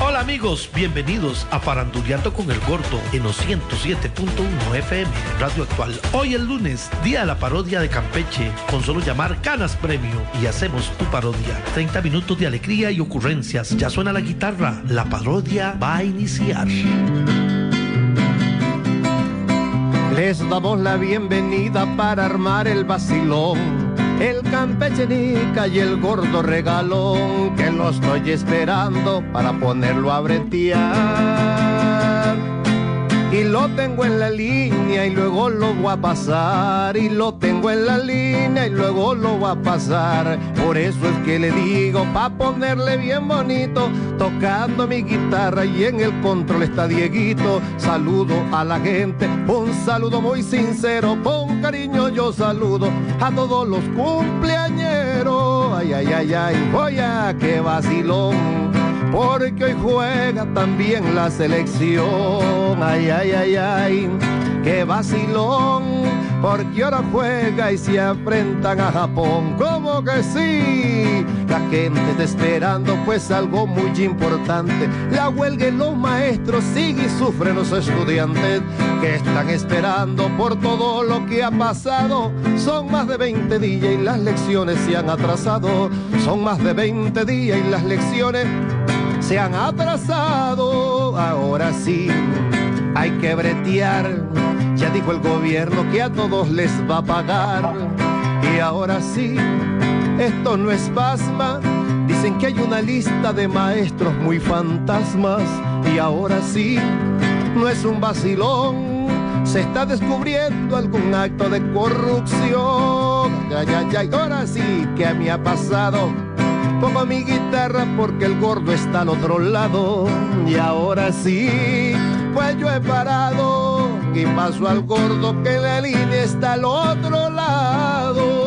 Hola amigos, bienvenidos a Faranduleando con el Gordo en los 107.1 FM Radio Actual. Hoy el lunes, día de la parodia de Campeche, con solo llamar Canas Premio y hacemos tu parodia. 30 minutos de alegría y ocurrencias. Ya suena la guitarra, la parodia va a iniciar. Les damos la bienvenida para armar el vacilón el campechenica y el gordo regalón que lo estoy esperando para ponerlo a bretear. Y lo tengo en la línea y luego lo voy a pasar. Y lo tengo en la línea y luego lo voy a pasar. Por eso es que le digo, pa' ponerle bien bonito, tocando mi guitarra y en el control está Dieguito. Saludo a la gente, un saludo muy sincero, con cariño yo saludo a todos los cumpleañeros. Ay, ay, ay, ay, voy a que vacilón porque hoy juega también la selección. Ay, ay, ay, ay, qué vacilón, porque ahora juega y se enfrentan a Japón. ¿Cómo que sí? La gente está esperando pues algo muy importante. La huelga en los maestros sigue y sufren los estudiantes que están esperando por todo lo que ha pasado. Son más de 20 días y las lecciones se han atrasado. Son más de 20 días y las lecciones se han atrasado. Ahora sí, hay que bretear. Ya dijo el gobierno que a todos les va a pagar. Y ahora sí, esto no es pasma. Dicen que hay una lista de maestros muy fantasmas. Y ahora sí, no es un vacilón. Se está descubriendo algún acto de corrupción. Ya, ya, ya, ahora sí, ¿qué me ha pasado? Pongo mi guitarra porque el gordo está al otro lado. Y ahora sí, pues yo he parado y paso al gordo que la línea está al otro lado.